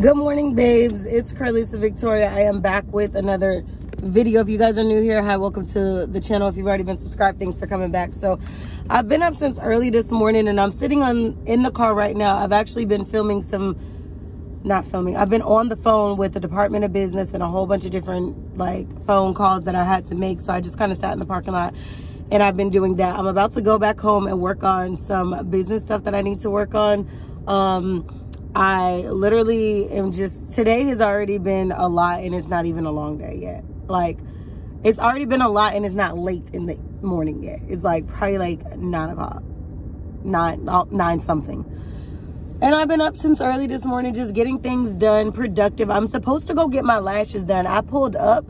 Good morning, babes. It's Cralisa Victoria. I am back with another video. If you guys are new here, hi, welcome to the channel. If you've already been subscribed, thanks for coming back. So I've been up since early this morning and I'm sitting on in the car right now. I've actually been filming some, not filming, I've been on the phone with the Department of Business and a whole bunch of different like phone calls that I had to make. So I just kind of sat in the parking lot and I've been doing that. I'm about to go back home and work on some business stuff that I need to work on. Um, I literally am just, today has already been a lot and it's not even a long day yet. Like, it's already been a lot and it's not late in the morning yet. It's like probably like nine o'clock, nine, oh, nine something. And I've been up since early this morning just getting things done, productive. I'm supposed to go get my lashes done. I pulled up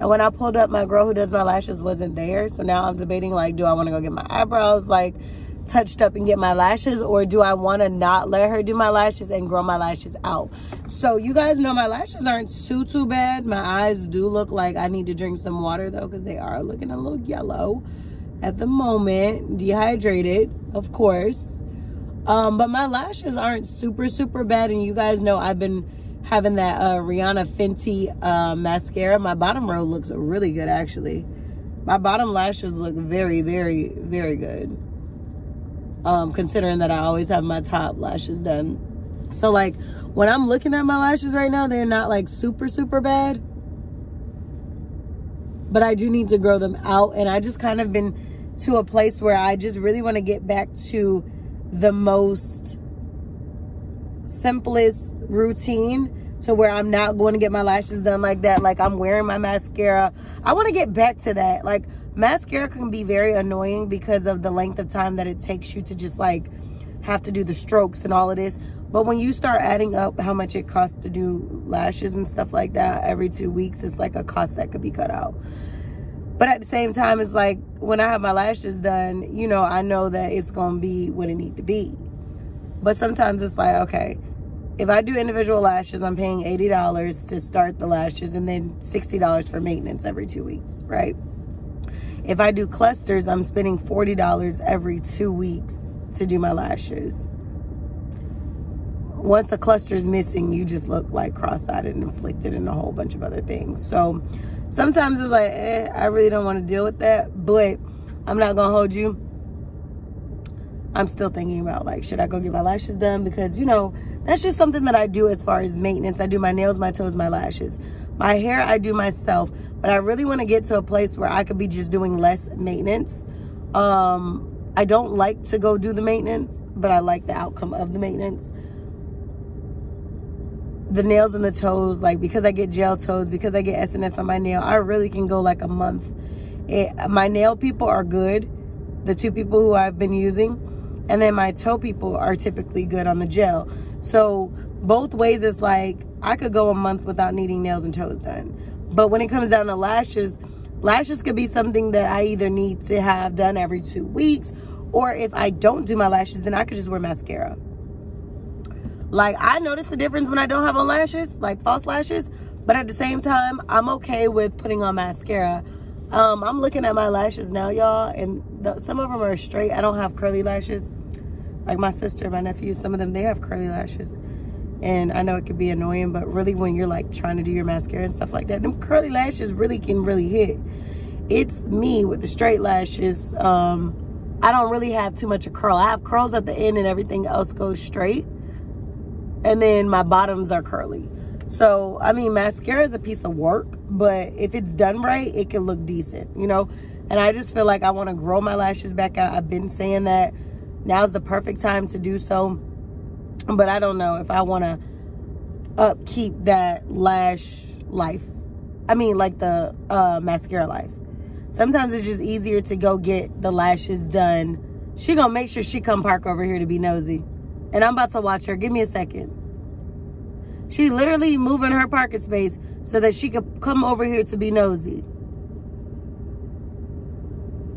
and when I pulled up, my girl who does my lashes wasn't there. So now I'm debating like, do I want to go get my eyebrows? Like, touched up and get my lashes or do I want to not let her do my lashes and grow my lashes out? So you guys know my lashes aren't too too bad. My eyes do look like I need to drink some water though because they are looking a little yellow at the moment. Dehydrated of course. Um, but my lashes aren't super super bad and you guys know I've been having that uh, Rihanna Fenty uh, mascara. My bottom row looks really good actually. My bottom lashes look very very very good um, considering that I always have my top lashes done. So like when I'm looking at my lashes right now, they're not like super, super bad. But I do need to grow them out. And I just kind of been to a place where I just really want to get back to the most simplest routine to where I'm not going to get my lashes done like that. Like I'm wearing my mascara. I want to get back to that. Like mascara can be very annoying because of the length of time that it takes you to just like have to do the strokes and all of this. But when you start adding up how much it costs to do lashes and stuff like that every two weeks, it's like a cost that could be cut out. But at the same time, it's like when I have my lashes done, you know, I know that it's going to be what it need to be. But sometimes it's like, okay, if I do individual lashes, I'm paying $80 to start the lashes and then $60 for maintenance every two weeks, right? If I do clusters, I'm spending $40 every two weeks to do my lashes. Once a cluster is missing, you just look like cross-eyed and inflicted and a whole bunch of other things. So sometimes it's like, eh, I really don't want to deal with that, but I'm not going to hold you I'm still thinking about like, should I go get my lashes done? Because, you know, that's just something that I do as far as maintenance. I do my nails, my toes, my lashes. My hair, I do myself. But I really want to get to a place where I could be just doing less maintenance. Um, I don't like to go do the maintenance, but I like the outcome of the maintenance. The nails and the toes, like because I get gel toes, because I get SNS on my nail, I really can go like a month. It, my nail people are good. The two people who I've been using and then my toe people are typically good on the gel. So both ways it's like I could go a month without needing nails and toes done. But when it comes down to lashes, lashes could be something that I either need to have done every two weeks or if I don't do my lashes, then I could just wear mascara. Like I notice the difference when I don't have on lashes, like false lashes, but at the same time, I'm okay with putting on mascara um, I'm looking at my lashes now, y'all, and the, some of them are straight. I don't have curly lashes. Like my sister, my nephew, some of them, they have curly lashes. And I know it could be annoying, but really when you're like trying to do your mascara and stuff like that, them curly lashes really can really hit. It's me with the straight lashes. Um, I don't really have too much of curl. I have curls at the end and everything else goes straight. And then my bottoms are curly. So, I mean, mascara is a piece of work, but if it's done right, it can look decent, you know? And I just feel like I want to grow my lashes back out. I've been saying that now's the perfect time to do so. But I don't know if I want to upkeep that lash life. I mean, like the uh, mascara life. Sometimes it's just easier to go get the lashes done. She gonna make sure she come park over here to be nosy. And I'm about to watch her. Give me a second. She literally moving her parking space so that she could come over here to be nosy.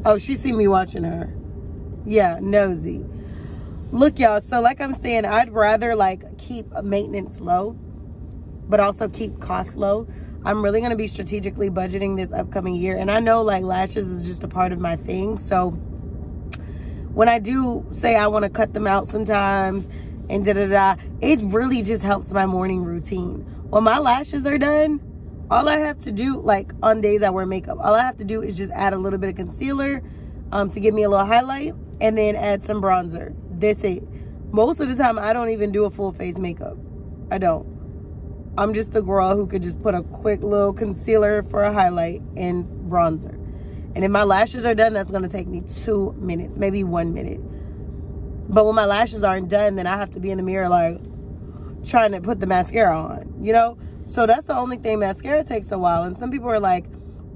Oh, she see me watching her. Yeah, nosy. Look, y'all. So like I'm saying, I'd rather like keep maintenance low, but also keep costs low. I'm really going to be strategically budgeting this upcoming year. And I know like lashes is just a part of my thing. So when I do say I want to cut them out sometimes and da da da. It really just helps my morning routine. When my lashes are done, all I have to do, like on days I wear makeup, all I have to do is just add a little bit of concealer um, to give me a little highlight and then add some bronzer. That's it. Most of the time, I don't even do a full face makeup. I don't. I'm just the girl who could just put a quick little concealer for a highlight and bronzer. And if my lashes are done, that's going to take me two minutes, maybe one minute. But when my lashes aren't done, then I have to be in the mirror like trying to put the mascara on, you know? So that's the only thing. Mascara takes a while. And some people are like,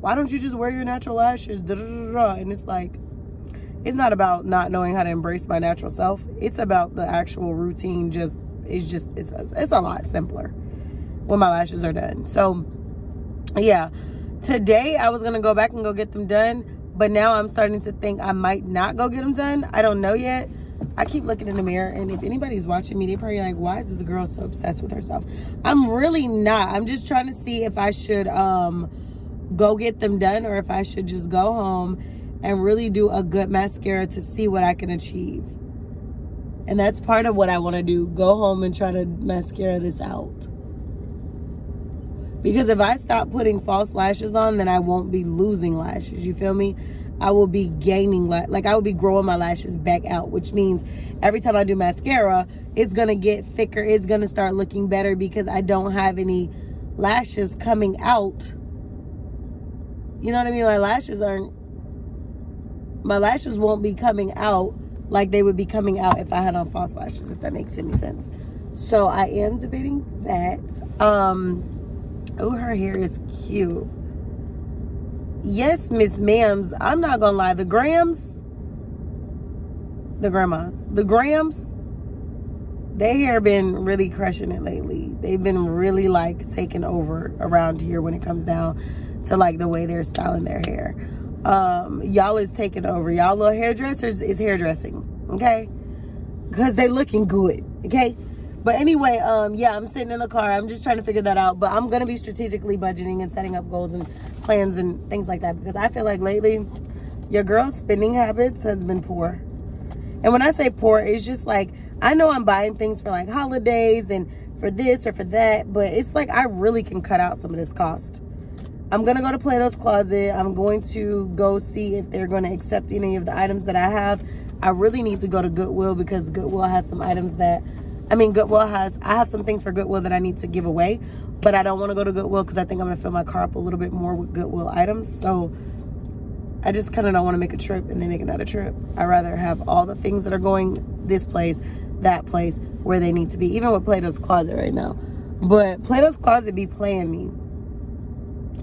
why don't you just wear your natural lashes? Da, da, da, and it's like, it's not about not knowing how to embrace my natural self. It's about the actual routine. Just, it's just, it's, it's a lot simpler when my lashes are done. So yeah, today I was to go back and go get them done. But now I'm starting to think I might not go get them done. I don't know yet. I keep looking in the mirror, and if anybody's watching me, they probably like, why is this girl so obsessed with herself? I'm really not. I'm just trying to see if I should um, go get them done or if I should just go home and really do a good mascara to see what I can achieve. And that's part of what I want to do. Go home and try to mascara this out. Because if I stop putting false lashes on, then I won't be losing lashes. You feel me? I will be gaining, like I will be growing my lashes back out, which means every time I do mascara, it's going to get thicker. It's going to start looking better because I don't have any lashes coming out. You know what I mean? My lashes aren't, my lashes won't be coming out like they would be coming out if I had on false lashes, if that makes any sense. So I am debating that. Um, oh, her hair is cute yes, Miss Ma'ams, I'm not gonna lie, the Grams, the grandmas, the Grams, they hair been really crushing it lately. They've been really like taking over around here when it comes down to like the way they're styling their hair. Um, y'all is taking over. Y'all little hairdressers is hairdressing, okay? Because they looking good, okay? But anyway, um, yeah, I'm sitting in the car. I'm just trying to figure that out. But I'm gonna be strategically budgeting and setting up goals and plans and things like that because I feel like lately your girl's spending habits has been poor. And when I say poor, it's just like I know I'm buying things for like holidays and for this or for that, but it's like I really can cut out some of this cost. I'm going to go to Plato's Closet. I'm going to go see if they're going to accept any of the items that I have. I really need to go to Goodwill because Goodwill has some items that, I mean, Goodwill has, I have some things for Goodwill that I need to give away but I don't want to go to Goodwill because I think I'm going to fill my car up a little bit more with Goodwill items. So I just kind of don't want to make a trip and then make another trip. i rather have all the things that are going this place, that place, where they need to be. Even with Plato's Closet right now. But Plato's Closet be playing me.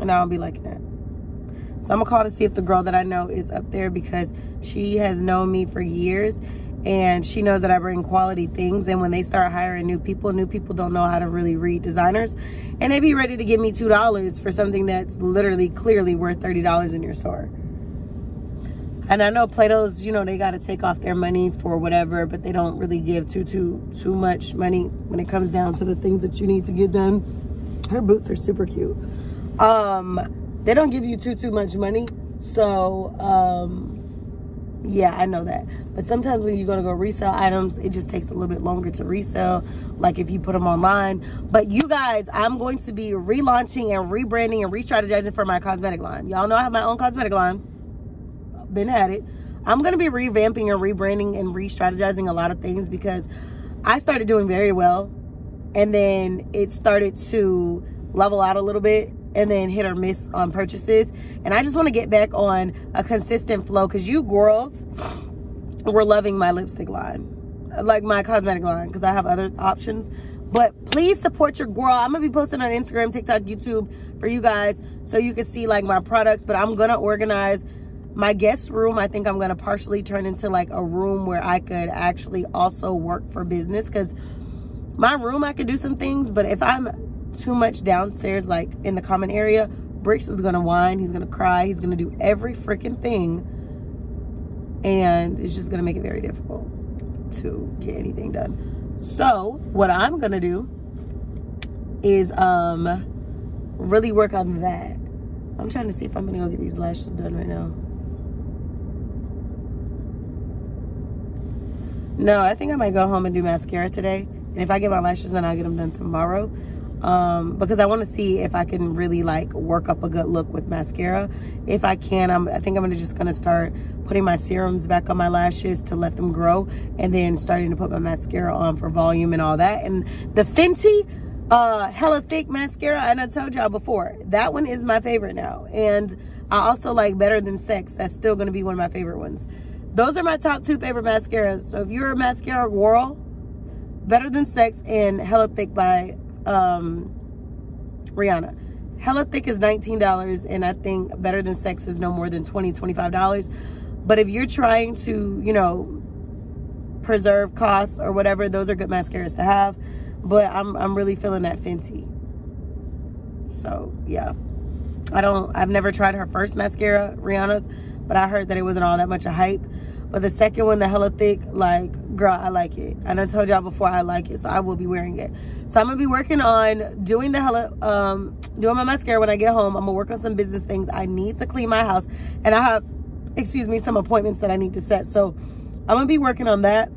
And I don't be liking that. So I'm to call to see if the girl that I know is up there because she has known me for years and she knows that I bring quality things. And when they start hiring new people, new people don't know how to really read designers. And they be ready to give me $2 for something that's literally clearly worth $30 in your store. And I know Plato's, you know, they got to take off their money for whatever, but they don't really give too, too, too much money when it comes down to the things that you need to get done. Her boots are super cute. Um, they don't give you too, too much money. So, um, yeah i know that. But sometimes when you go to go resell items it just takes a little bit longer to resell like if you put them online. But you guys i'm going to be relaunching and rebranding and re-strategizing for my cosmetic line. Y'all know i have my own cosmetic line. Been at it. I'm going to be revamping and rebranding and re-strategizing a lot of things because i started doing very well and then it started to level out a little bit and then hit or miss on purchases. And I just want to get back on a consistent flow because you girls were loving my lipstick line, like my cosmetic line, because I have other options. But please support your girl. I'm going to be posting on Instagram, TikTok, YouTube for you guys so you can see like my products. But I'm going to organize my guest room. I think I'm going to partially turn into like a room where I could actually also work for business because my room, I could do some things. But if I'm too much downstairs, like in the common area, Bricks is gonna whine, he's gonna cry, he's gonna do every freaking thing. And it's just gonna make it very difficult to get anything done. So what I'm gonna do is um really work on that. I'm trying to see if I'm gonna go get these lashes done right now. No, I think I might go home and do mascara today. And if I get my lashes done, I'll get them done tomorrow. Um, because I want to see if I can really like work up a good look with mascara. If I can, I'm, I think I'm gonna just gonna start putting my serums back on my lashes to let them grow and then starting to put my mascara on for volume and all that. And the Fenty uh, Hella Thicc mascara, and I told y'all before, that one is my favorite now. And I also like Better Than Sex. That's still gonna be one of my favorite ones. Those are my top two favorite mascaras. So if you're a mascara girl, Better Than Sex and Hella Thicc by um, Rihanna. Hella Thicc is $19 and I think Better Than Sex is no more than $20, $25. But if you're trying to, you know, preserve costs or whatever, those are good mascaras to have. But I'm, I'm really feeling that Fenty. So, yeah. I don't, I've never tried her first mascara, Rihanna's, but I heard that it wasn't all that much a hype. But the second one, the hella thick, like girl, I like it. And I told y'all before I like it, so I will be wearing it. So I'm gonna be working on doing the hella, um, doing my mascara when I get home. I'm gonna work on some business things. I need to clean my house, and I have, excuse me, some appointments that I need to set. So I'm gonna be working on that.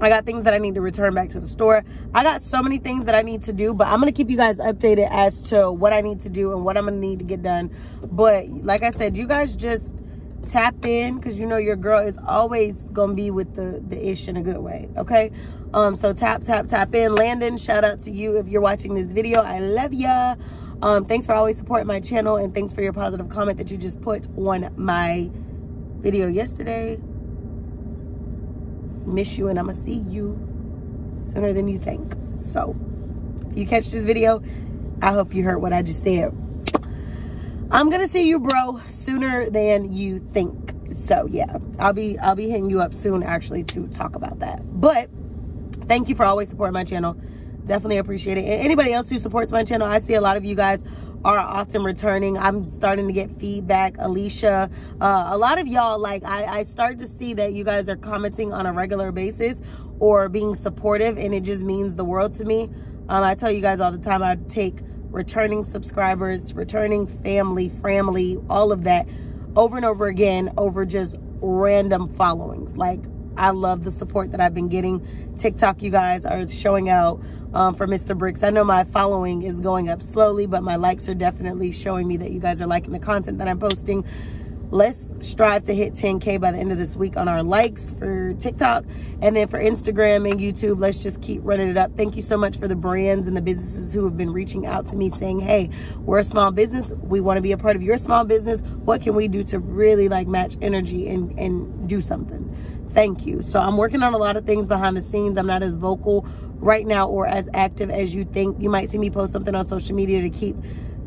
I got things that I need to return back to the store. I got so many things that I need to do, but I'm going to keep you guys updated as to what I need to do and what I'm going to need to get done. But like I said, you guys just tap in because you know your girl is always gonna be with the the ish in a good way okay? Um so tap tap tap in. Landon shout out to you if you're watching this video. I love ya. Um thanks for always supporting my channel and thanks for your positive comment that you just put on my video yesterday. Miss you and i'm gonna see you sooner than you think. So if you catch this video i hope you heard what i just said I'm gonna see you, bro, sooner than you think. So yeah, I'll be I'll be hitting you up soon actually to talk about that. But thank you for always supporting my channel. Definitely appreciate it. And anybody else who supports my channel, I see a lot of you guys are often returning. I'm starting to get feedback. Alicia, uh, a lot of y'all, like I, I start to see that you guys are commenting on a regular basis or being supportive and it just means the world to me. Um, I tell you guys all the time, I take returning subscribers, returning family, family, all of that over and over again over just random followings. Like, I love the support that I've been getting. TikTok, you guys are showing out um, for Mr. Bricks. I know my following is going up slowly, but my likes are definitely showing me that you guys are liking the content that I'm posting let's strive to hit 10k by the end of this week on our likes for tiktok and then for instagram and youtube. Let's just keep running it up. Thank you so much for the brands and the businesses who have been reaching out to me saying hey we're a small business. We want to be a part of your small business. What can we do to really like match energy and and do something? Thank you. So i'm working on a lot of things behind the scenes. I'm not as vocal right now or as active as you think. You might see me post something on social media to keep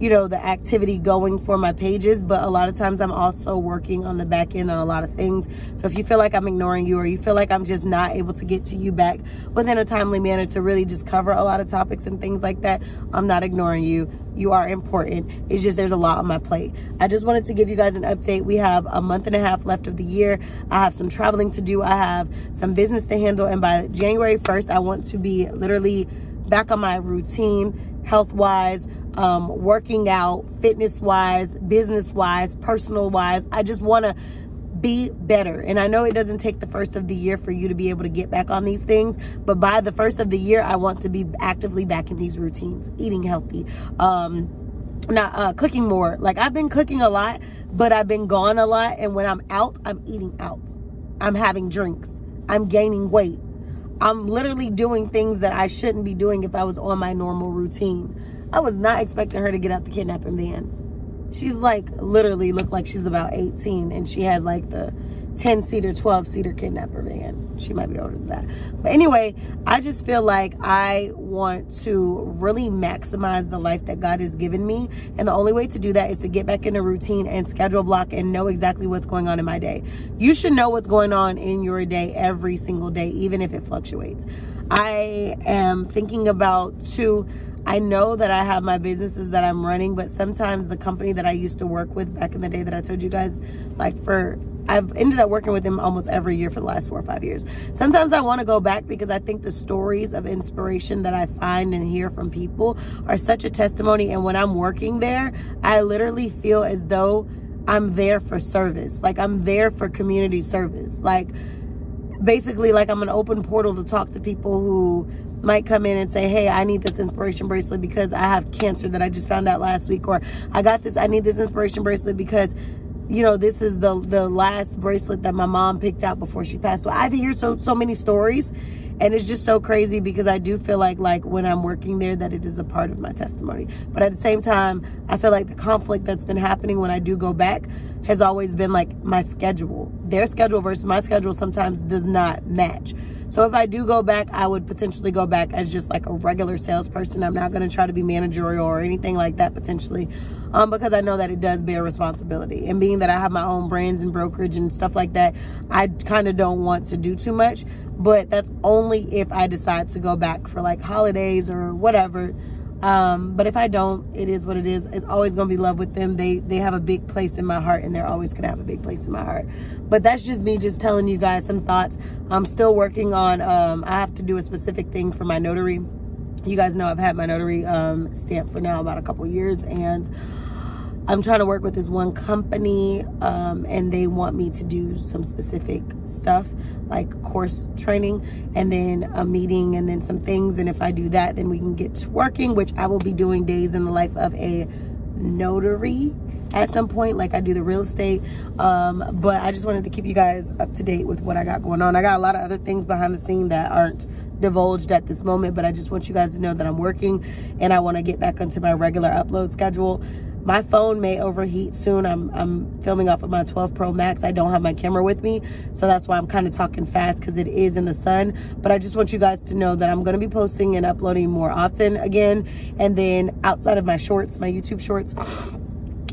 you know, the activity going for my pages, but a lot of times I'm also working on the back end on a lot of things. So if you feel like I'm ignoring you or you feel like I'm just not able to get to you back within a timely manner to really just cover a lot of topics and things like that, I'm not ignoring you. You are important. It's just there's a lot on my plate. I just wanted to give you guys an update. We have a month and a half left of the year. I have some traveling to do. I have some business to handle. And by January 1st, I want to be literally back on my routine health wise um, working out, fitness wise, business wise, personal wise. I just want to be better. And I know it doesn't take the first of the year for you to be able to get back on these things, but by the first of the year, I want to be actively back in these routines, eating healthy, um, not uh, cooking more. Like I've been cooking a lot, but I've been gone a lot. And when I'm out, I'm eating out. I'm having drinks. I'm gaining weight. I'm literally doing things that I shouldn't be doing if I was on my normal routine. I was not expecting her to get out the kidnapping van. She's like literally looked like she's about 18 and she has like the 10 seater, 12 seater kidnapper van. She might be older than that. But anyway, I just feel like I want to really maximize the life that God has given me. And the only way to do that is to get back in a routine and schedule block and know exactly what's going on in my day. You should know what's going on in your day every single day, even if it fluctuates. I am thinking about two I know that I have my businesses that I'm running, but sometimes the company that I used to work with back in the day that I told you guys, like for, I've ended up working with them almost every year for the last four or five years. Sometimes I want to go back because I think the stories of inspiration that I find and hear from people are such a testimony. And when I'm working there, I literally feel as though I'm there for service. Like I'm there for community service. Like, basically like I'm an open portal to talk to people who might come in and say, hey, I need this inspiration bracelet because I have cancer that I just found out last week. Or I got this, I need this inspiration bracelet because you know, this is the the last bracelet that my mom picked out before she passed away. I've so so many stories and it's just so crazy because I do feel like like when I'm working there that it is a part of my testimony. But at the same time, I feel like the conflict that's been happening when I do go back has always been like my schedule. Their schedule versus my schedule sometimes does not match. So if I do go back, I would potentially go back as just like a regular salesperson. I'm not going to try to be managerial or anything like that potentially um, because I know that it does bear responsibility. And being that I have my own brands and brokerage and stuff like that, I kind of don't want to do too much. But that's only if I decide to go back for like holidays or whatever. Um, but if I don't, it is what it is. It's always gonna be love with them. They they have a big place in my heart, and they're always gonna have a big place in my heart. But that's just me just telling you guys some thoughts. I'm still working on. Um, I have to do a specific thing for my notary. You guys know I've had my notary um, stamp for now about a couple years, and I'm trying to work with this one company um, and they want me to do some specific stuff like course training and then a meeting and then some things. And if I do that, then we can get to working, which I will be doing days in the life of a notary at some point like I do the real estate. Um, but I just wanted to keep you guys up to date with what I got going on. I got a lot of other things behind the scene that aren't divulged at this moment but I just want you guys to know that I'm working and I want to get back onto my regular upload schedule my phone may overheat soon. I'm, I'm filming off of my 12 Pro Max. I don't have my camera with me. So that's why I'm kind of talking fast because it is in the sun. But I just want you guys to know that I'm going to be posting and uploading more often again. And then outside of my shorts, my YouTube shorts,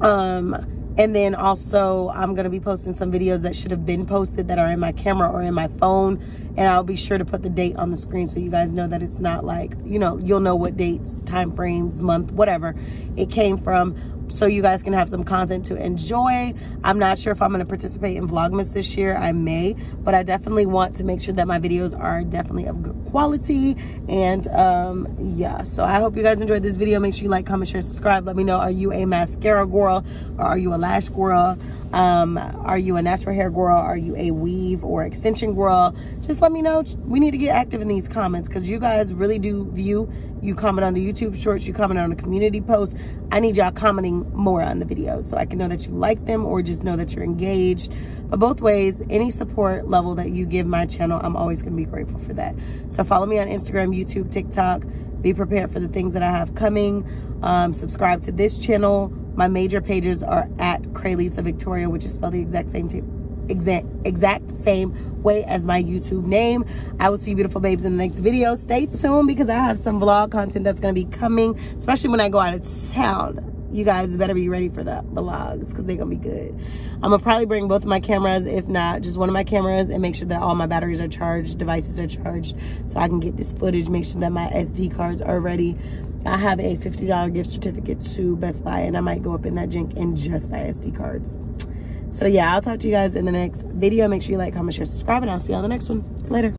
um, and then also I'm going to be posting some videos that should have been posted that are in my camera or in my phone. And I'll be sure to put the date on the screen so you guys know that it's not like, you know, you'll know what dates, time frames, month, whatever it came from so you guys can have some content to enjoy. I'm not sure if I'm going to participate in Vlogmas this year. I may, but I definitely want to make sure that my videos are definitely of good quality. And um, yeah, so I hope you guys enjoyed this video. Make sure you like, comment, share, subscribe. Let me know, are you a mascara girl or are you a lash girl? Um, are you a natural hair girl? Are you a weave or extension girl? Just let me know. We need to get active in these comments because you guys really do view. You comment on the YouTube shorts. You comment on the community post. I need y'all commenting more on the videos so I can know that you like them or just know that you're engaged. But both ways, any support level that you give my channel, I'm always going to be grateful for that. So follow me on Instagram, YouTube, TikTok. Be prepared for the things that I have coming. Um, subscribe to this channel my major pages are at Cralisa Victoria, which is spelled the exact same exact exact same way as my YouTube name. I will see you beautiful babes in the next video. Stay tuned because I have some vlog content that's going to be coming, especially when I go out of town. You guys better be ready for the vlogs because they're to be good. I'm to probably bring both of my cameras, if not just one of my cameras, and make sure that all my batteries are charged, devices are charged, so I can get this footage, make sure that my SD cards are ready I have a $50 gift certificate to Best Buy and I might go up in that jink and just buy SD cards. So yeah, I'll talk to you guys in the next video. Make sure you like, comment, share, subscribe, and I'll see you on the next one. Later.